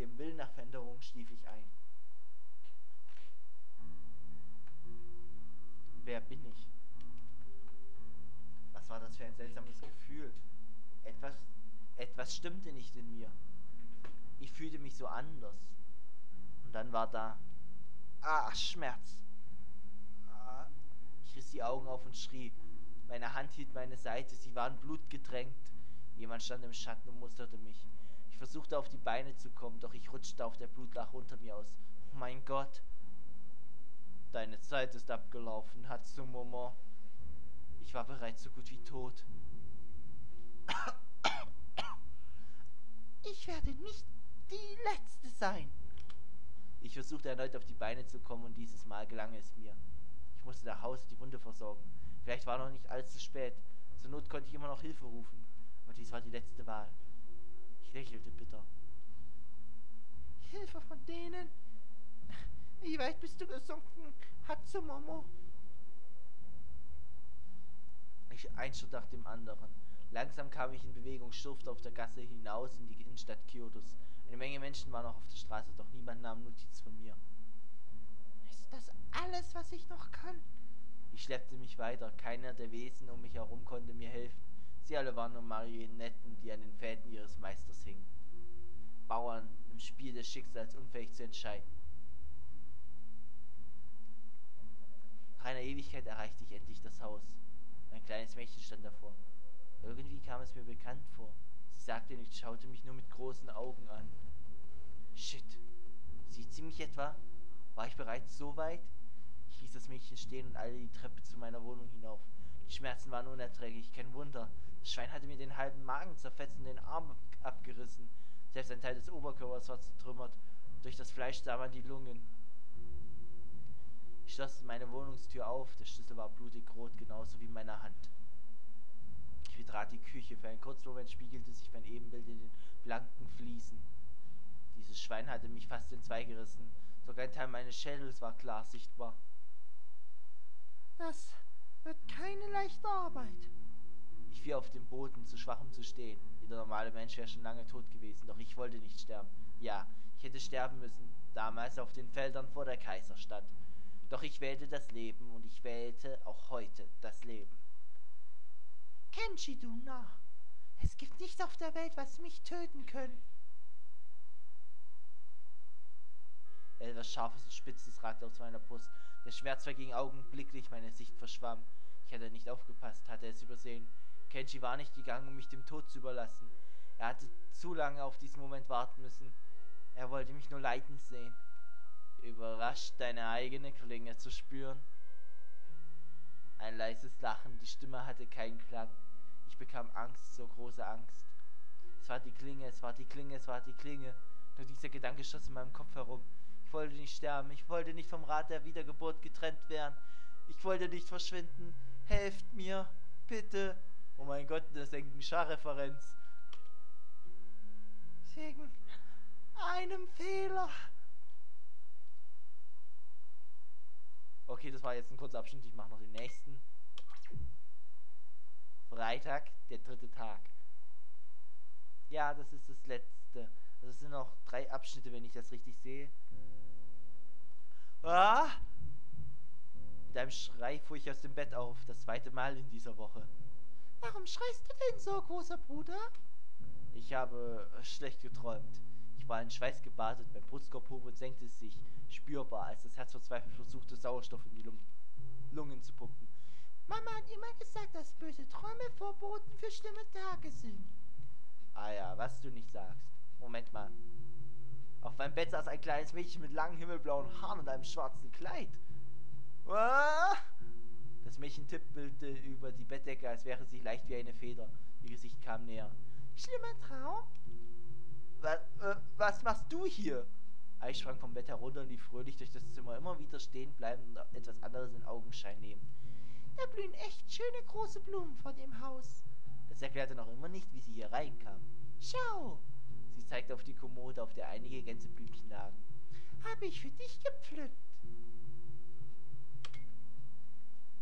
dem Willen nach Veränderung schlief ich ein. Wer bin ich? Was war das für ein seltsames Gefühl? Etwas, etwas stimmte nicht in mir. Ich fühlte mich so anders. Und dann war da. Ah, Schmerz. Ah. Ich riss die Augen auf und schrie. Meine Hand hielt meine Seite, sie waren blutgetränkt. Jemand stand im Schatten und musterte mich. Ich versuchte auf die Beine zu kommen, doch ich rutschte auf der Blutlache unter mir aus. Oh mein Gott. Deine Zeit ist abgelaufen, Hatsumomo. Ich war bereits so gut wie tot. Ich werde nicht die Letzte sein. Ich versuchte erneut auf die Beine zu kommen und dieses Mal gelang es mir. Ich musste nach Hause die Wunde versorgen. Vielleicht war noch nicht allzu spät. Zur Not konnte ich immer noch Hilfe rufen. Aber dies war die letzte Wahl. Ich lächelte bitter. Hilfe von denen? Wie weit bist du gesunken, Hatsumomo? Ich ein Schritt nach dem anderen. Langsam kam ich in Bewegung, schurfte auf der Gasse hinaus in die Innenstadt Kyotos. Eine Menge Menschen waren noch auf der Straße, doch niemand nahm Notiz von mir. Ist das alles, was ich noch kann? Ich schleppte mich weiter. Keiner der Wesen um mich herum konnte mir helfen. Sie alle waren nur Marionetten, die an den Fäden ihres Meisters hingen. Bauern im Spiel des Schicksals unfähig zu entscheiden. Nach einer Ewigkeit erreichte ich endlich das Haus. Ein kleines Mädchen stand davor. Irgendwie kam es mir bekannt vor. Sie sagte nichts, schaute mich nur mit großen Augen an. Shit. Sieht sie mich etwa? War ich bereits so weit? Ich ließ das Mädchen stehen und eilte die Treppe zu meiner Wohnung hinauf. Die Schmerzen waren unerträglich, kein Wunder. Das Schwein hatte mir den halben Magen zerfetzt und den Arm abgerissen. Selbst ein Teil des Oberkörpers war zertrümmert. Durch das Fleisch sah man die Lungen. Ich schloss meine Wohnungstür auf. Der Schlüssel war blutig rot, genauso wie meine Hand. Ich betrat die Küche. Für einen kurzen Moment spiegelte sich mein Ebenbild in den blanken Fliesen. Dieses Schwein hatte mich fast in zwei gerissen. Sogar ein Teil meines Schädels war klar sichtbar. Das wird keine leichte Arbeit. Ich fiel auf den Boden, zu schwach um zu stehen. Jeder normale Mensch wäre schon lange tot gewesen, doch ich wollte nicht sterben. Ja, ich hätte sterben müssen, damals auf den Feldern vor der Kaiserstadt. Doch ich wählte das Leben und ich wählte auch heute das Leben. Kenshi, du Narr, es gibt nichts auf der Welt, was mich töten könnte. Etwas Scharfes und Spitzes ragte aus meiner Brust. Der Schmerz verging augenblicklich, meine Sicht verschwamm. Ich hatte nicht aufgepasst, hatte es übersehen. Kenji war nicht gegangen, um mich dem Tod zu überlassen. Er hatte zu lange auf diesen Moment warten müssen. Er wollte mich nur leiden sehen überrascht, deine eigene Klinge zu spüren. Ein leises Lachen, die Stimme hatte keinen Klang. Ich bekam Angst, so große Angst. Es war die Klinge, es war die Klinge, es war die Klinge. Nur dieser Gedanke schoss in meinem Kopf herum. Ich wollte nicht sterben, ich wollte nicht vom Rat der Wiedergeburt getrennt werden. Ich wollte nicht verschwinden. Helft mir, bitte. Oh mein Gott, das ist eine Scharreferenz. Wegen einem Fehler. Okay, das war jetzt ein kurzer Abschnitt. Ich mache noch den nächsten. Freitag, der dritte Tag. Ja, das ist das letzte. Also es sind noch drei Abschnitte, wenn ich das richtig sehe. Ah! Mit einem Schrei fuhr ich aus dem Bett auf, das zweite Mal in dieser Woche. Warum schreist du denn so, großer Bruder? Ich habe schlecht geträumt. Ich war in Schweiß gebadet, mein Brustkorb hob und senkte sich spürbar, als das Herz verzweifelt versuchte, Sauerstoff in die Lung Lungen zu pumpen. Mama hat immer gesagt, dass böse Träume verboten für schlimme Tage sind. Ah ja, was du nicht sagst. Moment mal. Auf meinem Bett saß ein kleines Mädchen mit langen himmelblauen Haaren und einem schwarzen Kleid. Ah! Das Mädchen tippelte über die Bettdecke, als wäre sie leicht wie eine Feder. Ihr Gesicht kam näher. Schlimmer Traum? Was, äh, was machst du hier? Ich sprang vom Bett herunter und lief fröhlich durch das Zimmer, immer wieder stehen bleiben und etwas anderes in Augenschein nehmen. Da blühen echt schöne große Blumen vor dem Haus. Das erklärte noch immer nicht, wie sie hier reinkam. Schau! Sie zeigte auf die Kommode, auf der einige Gänseblümchen lagen. Habe ich für dich gepflückt.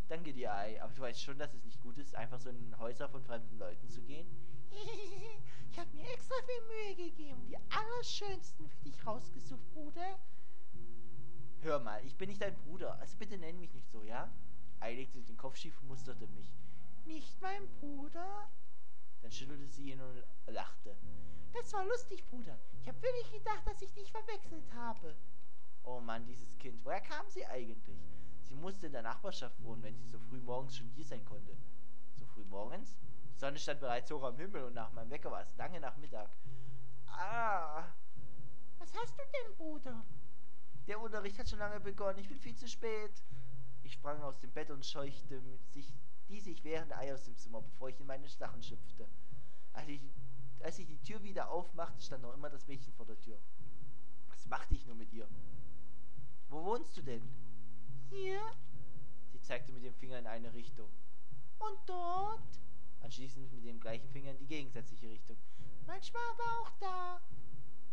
Danke dir, Ei, aber du weißt schon, dass es nicht gut ist, einfach so in Häuser von fremden Leuten zu gehen? ich habe mir extra viel Mühe gegeben, die allerschönsten für dich rausgesucht, Bruder. Hör mal, ich bin nicht dein Bruder, also bitte nenn mich nicht so, ja? Ei legte den Kopf schief und musterte mich. Nicht mein Bruder? Dann schüttelte sie ihn und lachte. Das war lustig, Bruder. Ich habe wirklich gedacht, dass ich dich verwechselt habe. Oh Mann, dieses Kind. Woher kam sie eigentlich? Sie musste in der Nachbarschaft wohnen, wenn sie so früh morgens schon hier sein konnte. So früh morgens? Die Sonne stand bereits hoch am Himmel und nach meinem Wecker war es lange nach Mittag. Ah. Was hast du denn, Bruder? Der Unterricht hat schon lange begonnen. Ich bin viel zu spät. Ich sprang aus dem Bett und scheuchte sich, die sich während Ei aus dem Zimmer, bevor ich in meine Sachen schlüpfte. Als ich, als ich die Tür wieder aufmachte, stand noch immer das Mädchen vor der Tür. Was machte ich nur mit ihr? Wo wohnst du denn? Hier. Sie zeigte mit dem Finger in eine Richtung. Und dort? Anschließend mit dem gleichen Finger in die gegensätzliche Richtung. Manchmal aber auch da.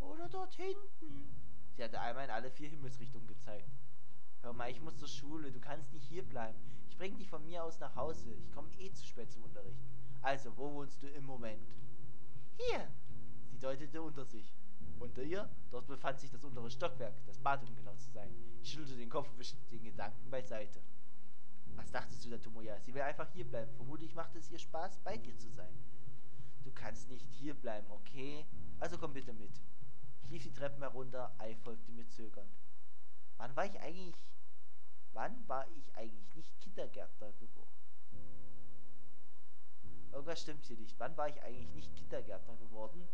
Oder dort hinten. Sie hatte einmal in alle vier Himmelsrichtungen gezeigt. Hör mal, ich muss zur Schule, du kannst nicht hier bleiben. Bring dich von mir aus nach Hause. Ich komme eh zu spät zum Unterricht. Also, wo wohnst du im Moment? Hier. Sie deutete unter sich. Unter ihr? Dort befand sich das untere Stockwerk, das Bad, um genau zu sein. Ich schüttelte den Kopf und wischte den Gedanken beiseite. Was dachtest du da, Tomoya? Sie will einfach hier bleiben. Vermutlich macht es ihr Spaß, bei dir zu sein. Du kannst nicht hier bleiben, okay? Also komm bitte mit. Ich lief die Treppen herunter, Ei folgte mir zögernd. Wann war ich eigentlich... Wann war ich eigentlich nicht Kindergärtner geworden? Irgendwas stimmt hier nicht. Wann war ich eigentlich nicht Kindergärtner geworden?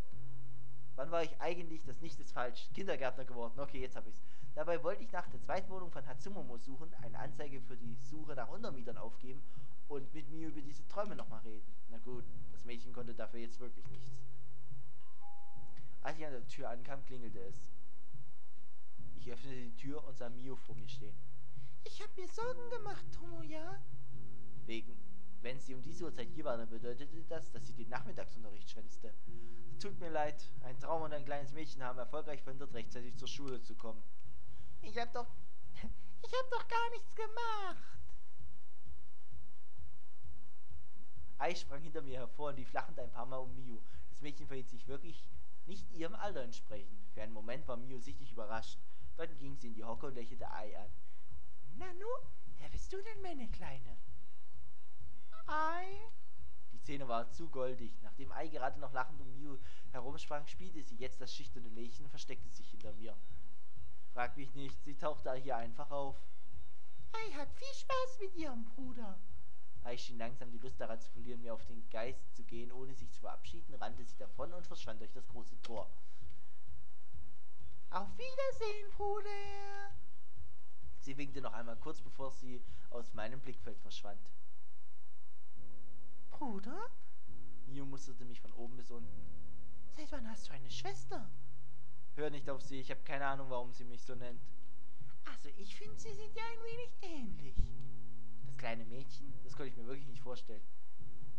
Wann war ich eigentlich, das nicht ist falsch, Kindergärtner geworden? Okay, jetzt habe ich's. Dabei wollte ich nach der zweiten Wohnung von Hatsumomo suchen, eine Anzeige für die Suche nach Untermietern aufgeben und mit mir über diese Träume nochmal reden. Na gut, das Mädchen konnte dafür jetzt wirklich nichts. Als ich an der Tür ankam, klingelte es. Ich öffnete die Tür und sah Mio vor mir stehen. Ich habe mir Sorgen gemacht, Tomoya. Wegen, wenn sie um diese Uhrzeit hier war, dann bedeutete das, dass sie den Nachmittagsunterricht schwänzte. Tut mir leid, ein Traum und ein kleines Mädchen haben erfolgreich verhindert, rechtzeitig zur Schule zu kommen. Ich hab doch... Ich hab doch gar nichts gemacht. Ei sprang hinter mir hervor und lief lachend ein paar Mal um Mio. Das Mädchen verhielt sich wirklich nicht ihrem Alter entsprechend. Für einen Moment war Mio sichtlich überrascht. Dann ging sie in die Hocke und lächelte Ei an. Nanu, wer bist du denn, meine Kleine? Ei? Die Szene war zu goldig. Nachdem Ei gerade noch lachend um Mio herumsprang, spielte sie jetzt das schüchterne Mädchen und versteckte sich hinter mir. Frag mich nicht, sie tauchte hier einfach auf. Ei hat viel Spaß mit ihrem Bruder. Ei schien langsam die Lust daran zu verlieren, mir auf den Geist zu gehen. Ohne sich zu verabschieden, rannte sie davon und verschwand durch das große Tor. Auf Wiedersehen, Bruder! Sie winkte noch einmal kurz, bevor sie aus meinem Blickfeld verschwand. Bruder? Mio musterte mich von oben bis unten. Seit wann hast du eine Schwester? Hör nicht auf sie, ich habe keine Ahnung, warum sie mich so nennt. Also, ich finde, sie sieht ja ein wenig ähnlich. Das kleine Mädchen? Das konnte ich mir wirklich nicht vorstellen.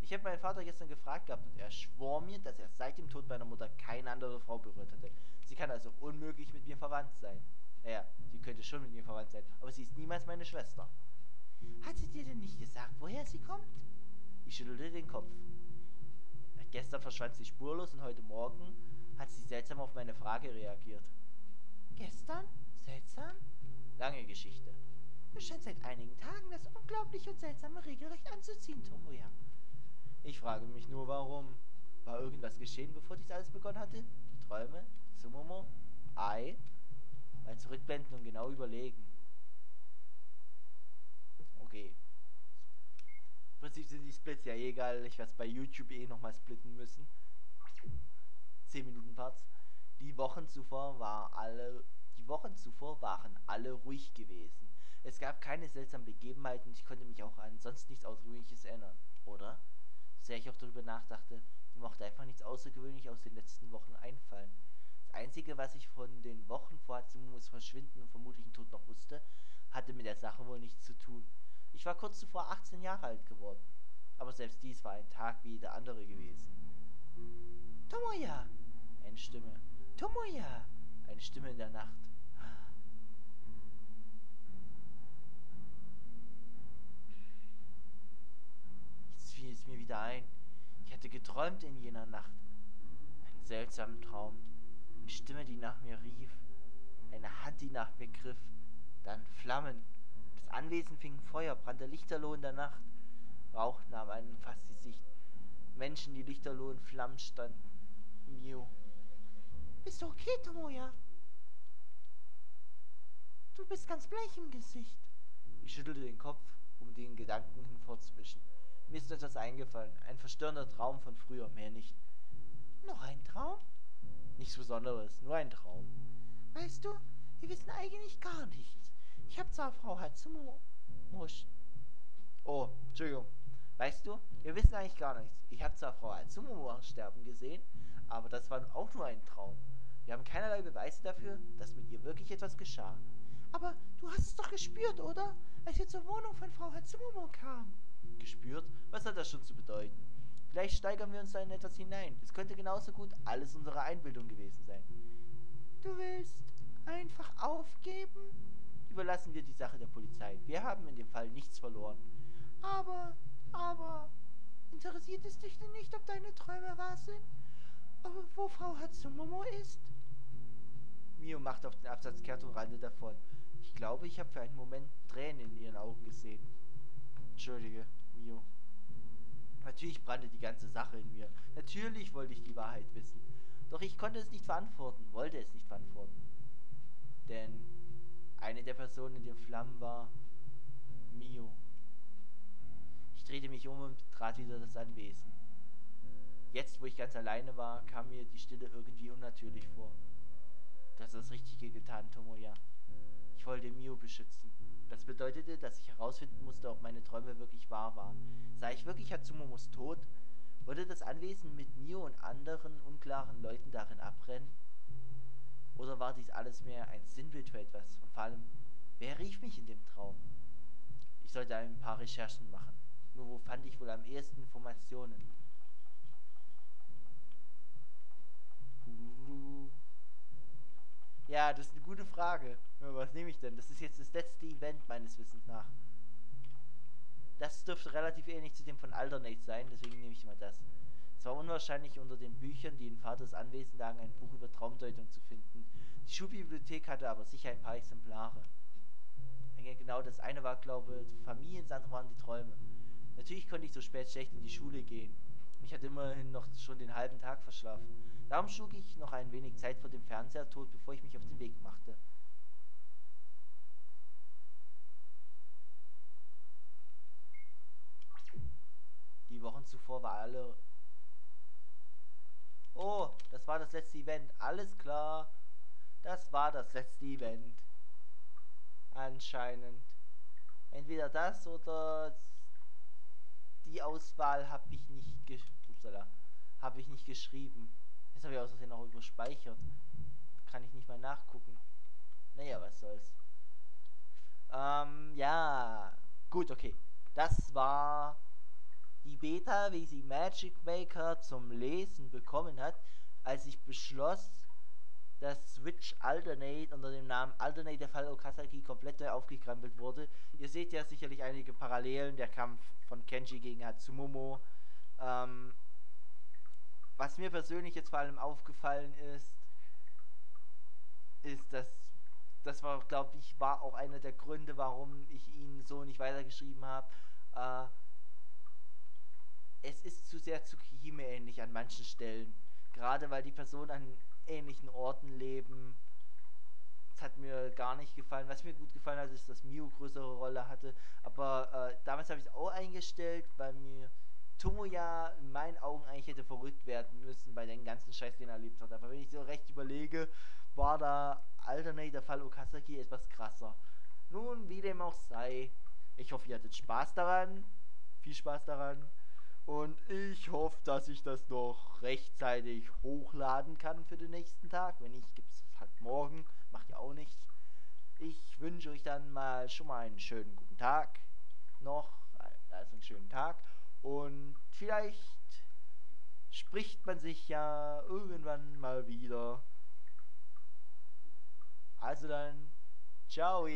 Ich habe meinen Vater gestern gefragt gehabt und er schwor mir, dass er seit dem Tod meiner Mutter keine andere Frau berührt hatte. Sie kann also unmöglich mit mir verwandt sein. Naja, sie könnte schon mit mir verwandt sein, aber sie ist niemals meine Schwester. Hat sie dir denn nicht gesagt, woher sie kommt? Ich schüttelte den Kopf. Gestern verschwand sie spurlos und heute Morgen hat sie seltsam auf meine Frage reagiert. Gestern? Seltsam? Lange Geschichte. Es scheint seit einigen Tagen das Unglaubliche und Seltsame regelrecht anzuziehen, Tomoya. Ich frage mich nur, warum. War irgendwas geschehen, bevor dies alles begonnen hatte? Träume? Sumomo? Ei? Mal zurückblenden und genau überlegen. Okay. Im Prinzip sind die Splits ja eh egal. Ich werde es bei YouTube eh nochmal splitten müssen. 10 Minuten Parts. Die Wochen zuvor war alle die Wochen zuvor waren alle ruhig gewesen. Es gab keine seltsamen Begebenheiten und ich konnte mich auch an sonst nichts Außergewöhnliches erinnern, oder? Sehr ich auch darüber nachdachte, mir mochte einfach nichts Außergewöhnlich aus den letzten Wochen einfallen. Einzige, was ich von den Wochen vor Hatsumus Verschwinden und vermutlichen Tod noch wusste, hatte mit der Sache wohl nichts zu tun. Ich war kurz zuvor 18 Jahre alt geworden. Aber selbst dies war ein Tag wie jeder andere gewesen. Tomoya! Eine Stimme. Tomoya! Eine Stimme in der Nacht. Jetzt fiel es mir wieder ein. Ich hatte hatte geträumt in jener Nacht. Einen seltsamen Traum. Eine Stimme, die nach mir rief. Eine Hand, die nach mir griff. Dann Flammen. Das Anwesen fing Feuer, brannte lichterloh in der Nacht. Rauch nahm einen fast die Sicht. Menschen, die lichterloh in Flammen standen. Mio. Bist du okay, Tomoya? Du bist ganz bleich im Gesicht. Ich schüttelte den Kopf, um den Gedanken hinfortzwischen. Mir ist etwas eingefallen. Ein verstörender Traum von früher, mehr nicht. Noch ein Traum? Nichts Besonderes, nur ein Traum. Weißt du, wir wissen eigentlich gar nichts. Ich habe zwar Frau Hatsumo Musch. Oh, Entschuldigung. Weißt du, wir wissen eigentlich gar nichts. Ich habe zwar Frau Hatsumo sterben gesehen, aber das war auch nur ein Traum. Wir haben keinerlei Beweise dafür, dass mit ihr wirklich etwas geschah. Aber du hast es doch gespürt, oder? Als wir zur Wohnung von Frau Hatsumo kamen. Gespürt? Was hat das schon zu bedeuten? Vielleicht steigern wir uns da in etwas hinein. Es könnte genauso gut alles unsere Einbildung gewesen sein. Du willst einfach aufgeben? Überlassen wir die Sache der Polizei. Wir haben in dem Fall nichts verloren. Aber, aber, interessiert es dich denn nicht, ob deine Träume wahr sind? Aber wo Frau Hatsumomo ist? Mio machte auf den Absatz kehrt und rannte davon. Ich glaube, ich habe für einen Moment Tränen in ihren Augen gesehen. Entschuldige, Mio. Natürlich brannte die ganze Sache in mir. Natürlich wollte ich die Wahrheit wissen. Doch ich konnte es nicht verantworten, wollte es nicht verantworten. Denn eine der Personen in den Flammen war Mio. Ich drehte mich um und trat wieder das Anwesen. Jetzt, wo ich ganz alleine war, kam mir die Stille irgendwie unnatürlich vor. Du hast das Richtige getan, Tomoya. Ich wollte Mio beschützen. Das bedeutete, dass ich herausfinden musste, ob meine Träume wirklich wahr waren. Sah ich wirklich Hatsumomos Tod? Würde das Anwesen mit Mio und anderen unklaren Leuten darin abbrennen? Oder war dies alles mehr ein Sinnbild für etwas? Und vor allem, wer rief mich in dem Traum? Ich sollte ein paar Recherchen machen. Nur wo fand ich wohl am ehesten Informationen? Ja, das ist eine gute Frage. Was nehme ich denn? Das ist jetzt das letzte Event meines Wissens nach. Das dürfte relativ ähnlich zu dem von Alternate sein, deswegen nehme ich mal das. Es war unwahrscheinlich unter den Büchern, die in Vaters Anwesen lagen, ein Buch über Traumdeutung zu finden. Die Schulbibliothek hatte aber sicher ein paar Exemplare. Genau das eine war, glaube ich, Familiensand waren die Träume. Natürlich konnte ich so spät schlecht in die Schule gehen. Ich hatte immerhin noch schon den halben Tag verschlafen. Darum schlug ich noch ein wenig Zeit vor dem Fernseher tot, bevor ich mich auf den Weg machte. Die Wochen zuvor war alle... Oh, das war das letzte Event. Alles klar. Das war das letzte Event. Anscheinend. Entweder das oder die Auswahl habe ich nicht habe ich nicht geschrieben. Jetzt habe ich außerdem noch überspeichert. Kann ich nicht mal nachgucken. Naja, was soll's. Ähm, ja. Gut, okay. Das war die Beta, wie sie Magic Maker zum Lesen bekommen hat, als ich beschloss, dass Switch Alternate unter dem Namen Alternate der Fall Okazaki komplett neu aufgekrempelt wurde. Ihr seht ja sicherlich einige Parallelen, der Kampf von Kenji gegen Hatsumomo. Ähm, was mir persönlich jetzt vor allem aufgefallen ist, ist, dass das war, glaube ich, war auch einer der Gründe, warum ich ihn so nicht weitergeschrieben habe. Äh, es ist zu sehr Tsukihime ähnlich an manchen Stellen. Gerade weil die Personen an ähnlichen Orten leben. Das hat mir gar nicht gefallen. Was mir gut gefallen hat, ist, dass Mio größere Rolle hatte. Aber äh, damals habe ich es auch eingestellt, weil mir Tomoya in meinen Augen eigentlich hätte verrückt werden müssen bei den ganzen Scheiß, den er erlebt hat. Aber wenn ich so recht überlege, war da Alternate der Fall Okazaki etwas krasser. Nun, wie dem auch sei, ich hoffe, ihr hattet Spaß daran. Viel Spaß daran. Und ich hoffe, dass ich das noch rechtzeitig hochladen kann für den nächsten Tag. Wenn nicht, gibt es halt morgen. Macht ja auch nichts. Ich wünsche euch dann mal schon mal einen schönen guten Tag. Noch, also einen schönen Tag. Und vielleicht spricht man sich ja irgendwann mal wieder. Also dann, ciao.